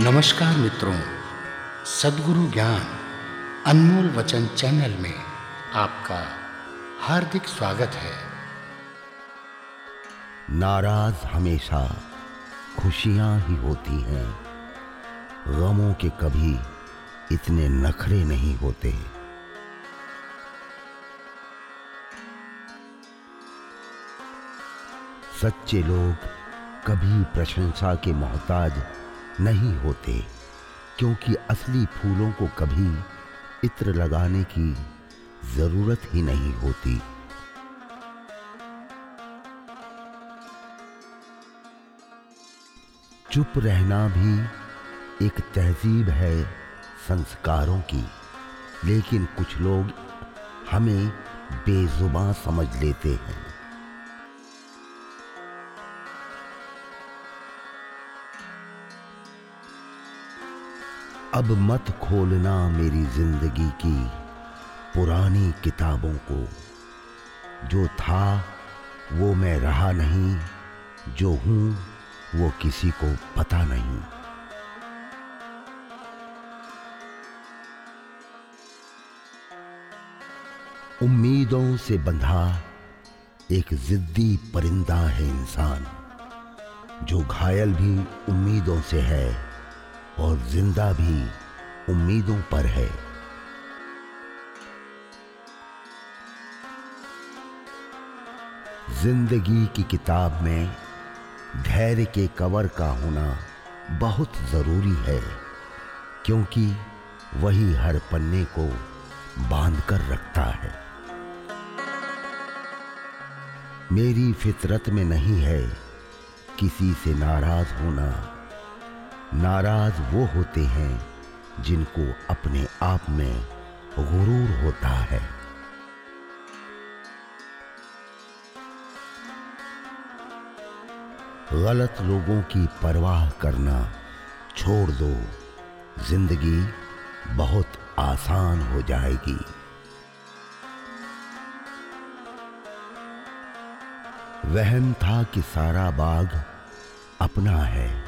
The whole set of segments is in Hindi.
नमस्कार मित्रों, सदगुरु ज्ञान अनमोल वचन चैनल में आपका हार्दिक स्वागत है। नाराज़ हमेशा खुशियाँ ही होती हैं। गमों के कभी इतने नखरे नहीं होते। सच्चे लोग कभी प्रशंसा के मोहताज नहीं होते, क्योंकि असली फूलों को कभी इत्र लगाने की ज़रूरत ही नहीं होती। चुप रहना भी एक तहजीब है संस्कारों की, लेकिन कुछ लोग हमें बेजुबान समझ लेते हैं। अब मत खोलना मेरी ज़िंदगी की पुरानी किताबों को। जो था, वो मैं रहा नहीं, जो हूँ, वो किसी को पता नहीं। उम्मीदों से बंधा एक जिद्दी परिंदा है इंसान, जो घायल भी उम्मीदों से है। और ज़िंदा भी उम्मीदों पर है। ज़िंदगी की किताब में धैर्य के कवर का होना बहुत ज़रूरी है, क्योंकि वही हर पन्ने को बाँध कर रखता है। मेरी फितरत में नहीं है किसी से नाराज़ होना। नाराज़ वो होते हैं जिनको अपने आप में गुरूर होता है। गलत लोगों की परवाह करना छोड़ दो। ज़िंदगी बहुत आसान हो जाएगी। वहम था कि सारा बाग अपना है।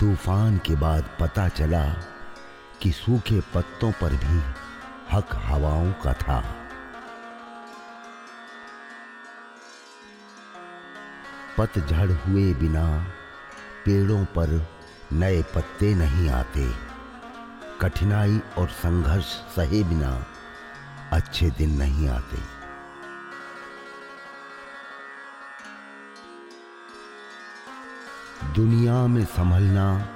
तूफ़ान के बाद पता चला कि सूखे पत्तों पर भी हक हवाओं का था। पतझड़ हुए बिना पेड़ों पर नए पत्ते नहीं आते। कठिनाई और संघर्ष सहे बिना अच्छे दिन नहीं आते। दुनिया में संभलना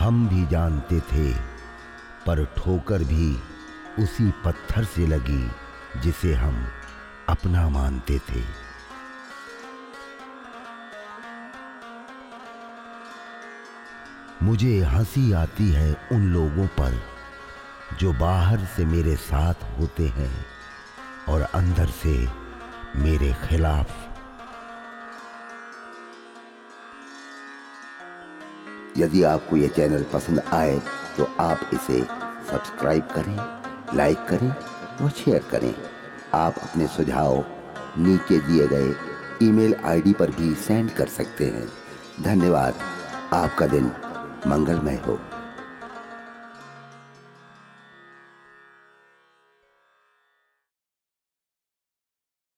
हम भी जानते थे, पर ठोकर भी उसी पत्थर से लगी जिसे हम अपना मानते थे। मुझे हँसी आती है उन लोगों पर जो बाहर से मेरे साथ होते हैं और अंदर से मेरे खिलाफ यदि आपको यह चैनल पसंद आए तो आप इसे सब्सक्राइब करें, लाइक करें और शेयर करें। आप अपने सुझाव नीचे दिए गए ईमेल आईडी पर भी सेंड कर सकते हैं। धन्यवाद। आपका दिन मंगलमय हो।